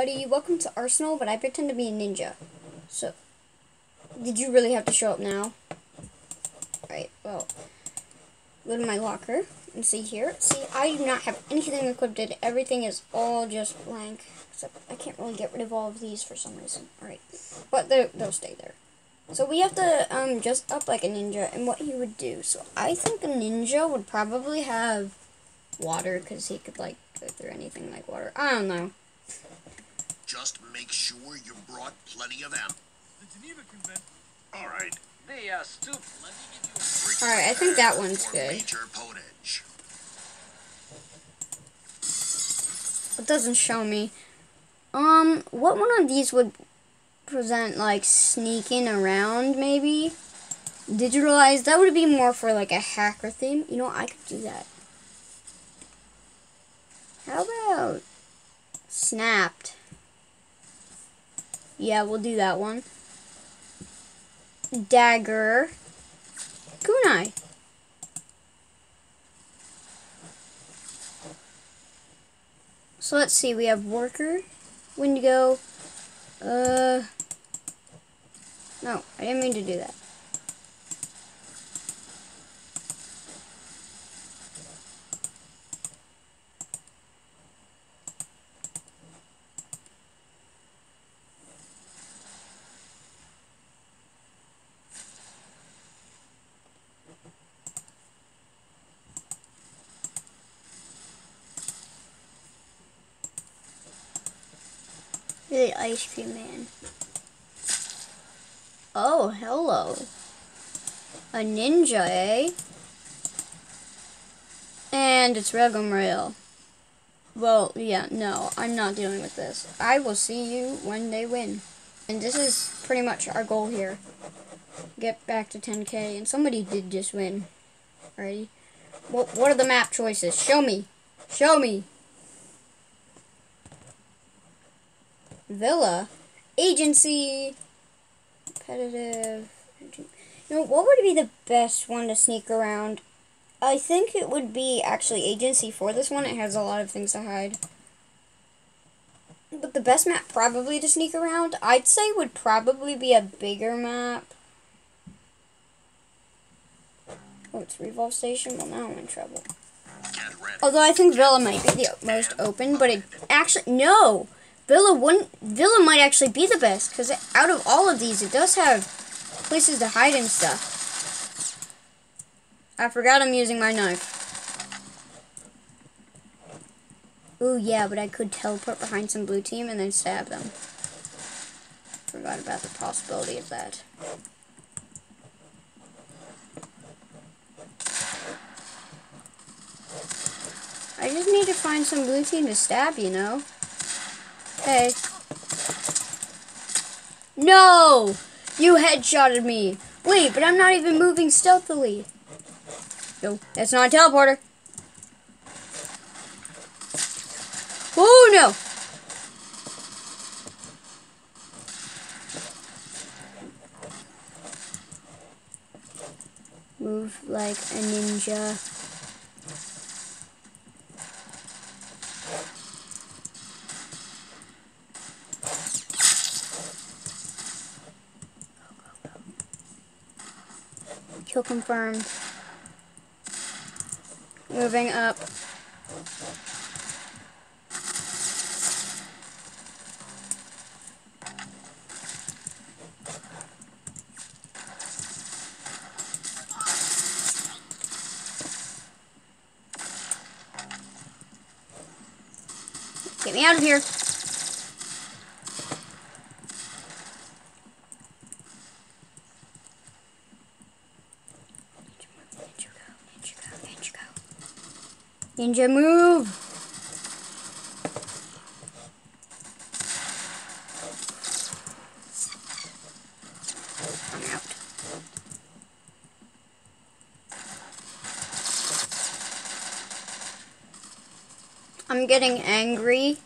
Buddy, welcome to Arsenal, but I pretend to be a ninja. So, did you really have to show up now? Alright, well, go to my locker and see here. See, I do not have anything equipped. Everything is all just blank. Except I can't really get rid of all of these for some reason. Alright, but they'll stay there. So we have to um, just up like a ninja and what he would do. So I think a ninja would probably have water because he could like go through anything like water. I don't know. Just make sure you brought plenty of them. The Geneva Convention. All right. They uh, stoop. Let me give All you. right, I think that one's For good. Major Potage. It doesn't show me. Um, what one of these would present like sneaking around? Maybe digitalized. That would be more for like a hacker theme. You know, I could do that. How about snapped? Yeah, we'll do that one. Dagger. Kunai. So let's see, we have worker, Wendigo, uh, no, I didn't mean to do that. The ice cream man. Oh, hello. A ninja, eh? And it's Regum Rail. Well, yeah, no, I'm not dealing with this. I will see you when they win. And this is pretty much our goal here. Get back to 10k, and somebody did just win. Alrighty. What, what are the map choices? Show me. Show me. Villa. Agency. Competitive. You know, what would be the best one to sneak around? I think it would be actually agency for this one. It has a lot of things to hide. But the best map probably to sneak around, I'd say would probably be a bigger map. Oh, it's Revolve Station? Well, now I'm in trouble. Although I think Villa might be the most open, but it actually, no! Villa wouldn't, Villa might actually be the best, because out of all of these, it does have places to hide and stuff. I forgot I'm using my knife. Ooh, yeah, but I could teleport behind some blue team and then stab them. Forgot about the possibility of that. I just need to find some blue team to stab, you know? No! You headshotted me! Wait, but I'm not even moving stealthily. No, that's not a teleporter. Oh no! Move like a ninja. Kill confirmed. Moving up. Get me out of here. Ninja move! I'm getting angry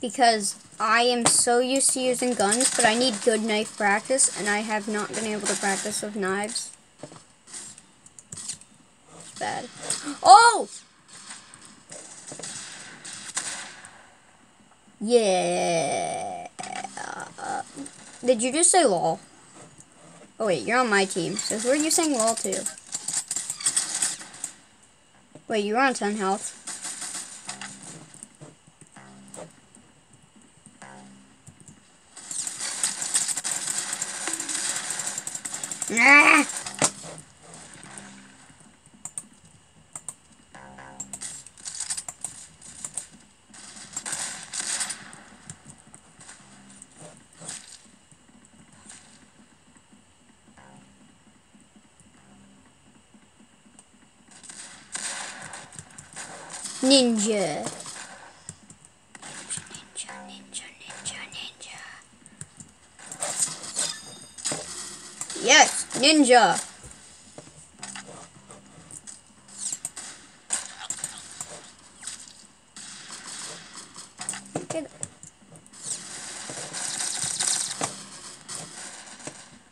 because I am so used to using guns, but I need good knife practice, and I have not been able to practice with knives. It's bad. Oh! Yeah. Did you just say lol? Oh wait, you're on my team. So who are you saying lol to? Wait, you're on 10 health. Ninja. Ninja, ninja, ninja, ninja. Yes, ninja.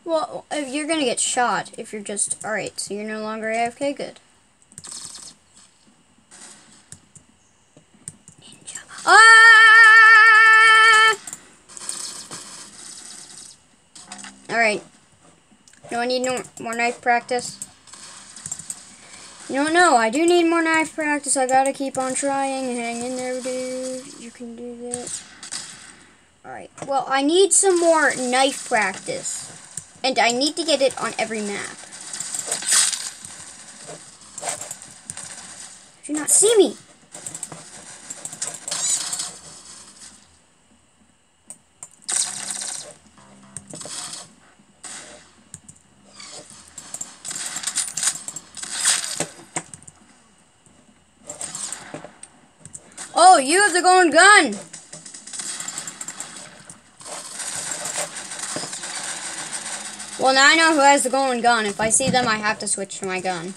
Well, if you're gonna get shot if you're just alright, so you're no longer AFK, good. Ah! Alright. Do I need no more knife practice? No, no, I do need more knife practice. I gotta keep on trying. Hang in there, dude. You can do this. Alright. Well, I need some more knife practice. And I need to get it on every map. Do you not see me. Oh, gun. Well, now I know who has the golden gun. If I see them, I have to switch to my gun.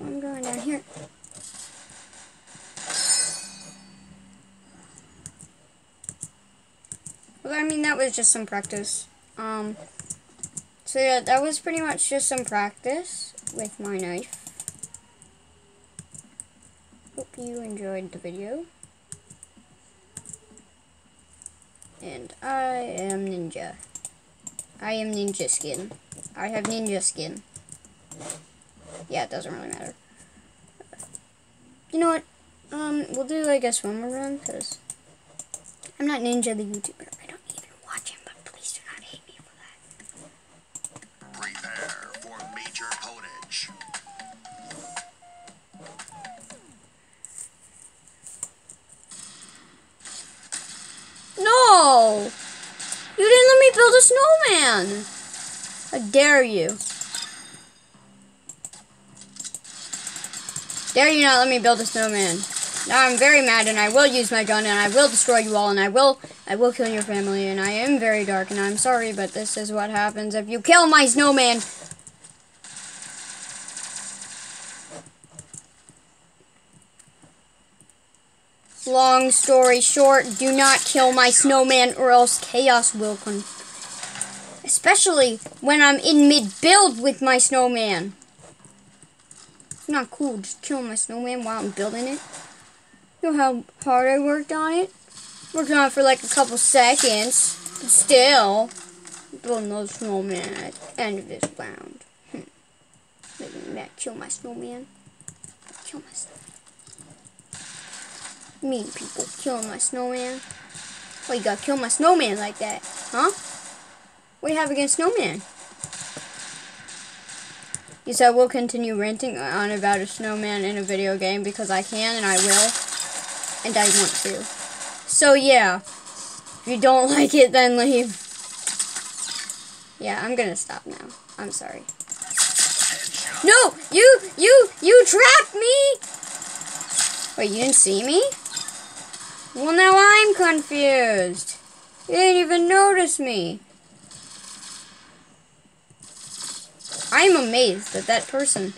I'm going down here. Well, I mean, that was just some practice. Um, so yeah, that was pretty much just some practice with my knife. Hope you enjoyed the video. And I am ninja. I am ninja skin. I have ninja skin. Yeah, it doesn't really matter. You know what? Um, we'll do, I guess, one more run, because I'm not Ninja the YouTuber. I don't even watch him, but please do not hate me for that. Prepare for major potage. No! You didn't let me build a snowman! How dare you? Dare you not let me build a snowman? Now I'm very mad and I will use my gun and I will destroy you all and I will I will kill your family and I am very dark and I'm sorry but this is what happens if you kill my snowman. Long story short, do not kill my snowman or else chaos will come. Especially when I'm in mid-build with my snowman. It's not cool just killing my snowman while I'm building it. You know how hard I worked on it? Worked on it for like a couple seconds. But still, building those snowman at the end of this round. Hmm. Making me kill my snowman. Kill my snowman. Mean people killing my snowman. Why you gotta kill my snowman like that? Huh? You have against snowman? Yes, I will continue ranting on about a snowman in a video game because I can and I will. And I want to. So yeah. If you don't like it, then leave. Yeah, I'm gonna stop now. I'm sorry. No! You, you, you trapped me! Wait, you didn't see me? Well, now I'm confused. You didn't even notice me. I'm amazed that that person,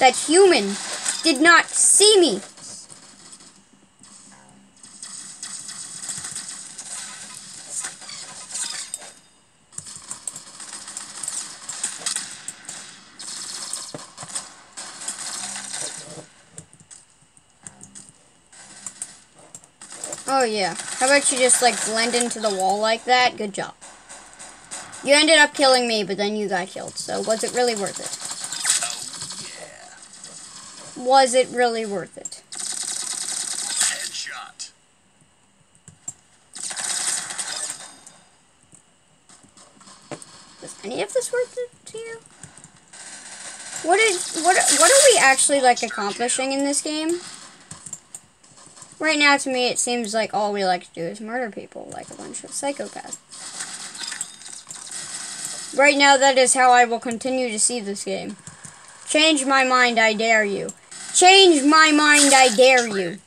that human, did not see me. Oh yeah. How about you just like blend into the wall like that? Good job. You ended up killing me, but then you got killed. So was it really worth it? Oh, yeah. Was it really worth it? Headshot. Was any of this worth it to you? What is what what are we actually like accomplishing in this game? Right now to me it seems like all we like to do is murder people like a bunch of psychopaths. Right now that is how I will continue to see this game. Change my mind, I dare you. Change my mind, I dare you.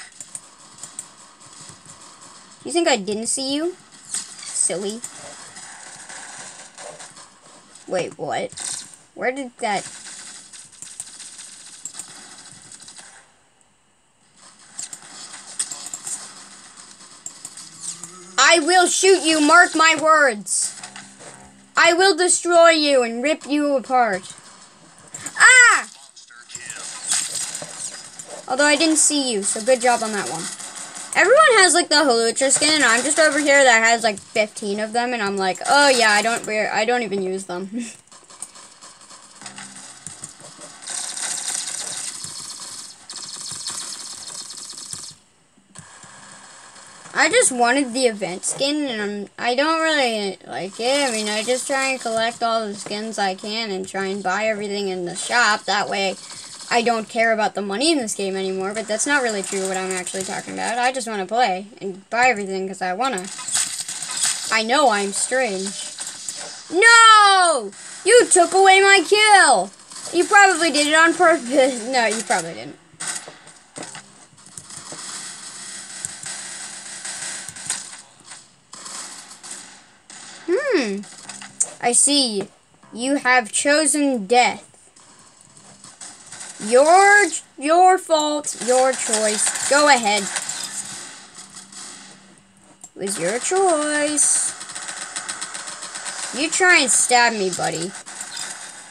You think I didn't see you? Silly. Wait, what? Where did that... I will shoot you, mark my words. I will destroy you and rip you apart. Ah! Although I didn't see you, so good job on that one. Everyone has like the Halucha skin, and I'm just over here that has like 15 of them, and I'm like, oh yeah, I don't wear, I don't even use them. I just wanted the event skin, and I'm, I don't really like it. I mean, I just try and collect all the skins I can and try and buy everything in the shop. That way, I don't care about the money in this game anymore, but that's not really true what I'm actually talking about. I just want to play and buy everything because I want to. I know I'm strange. No! You took away my kill! You probably did it on purpose. No, you probably didn't. Hmm. I see. You have chosen death. Your your fault, your choice. Go ahead. It was your choice. You try and stab me, buddy.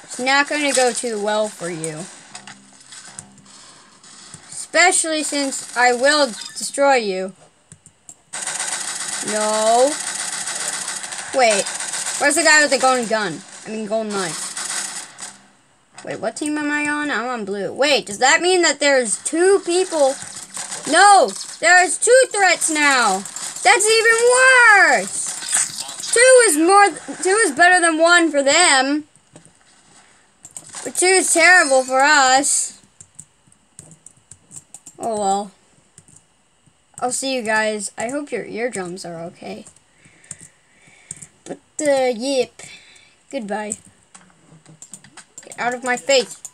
It's not going to go too well for you. Especially since I will destroy you. No. Wait. Where's the guy with the golden gun? I mean, golden knife. Wait, what team am I on? I'm on blue. Wait, does that mean that there's two people? No, there's two threats now. That's even worse. Two is more. Two is better than one for them. But two is terrible for us. Oh well. I'll see you guys. I hope your eardrums are okay. Uh, yep. Goodbye. Get out of my face.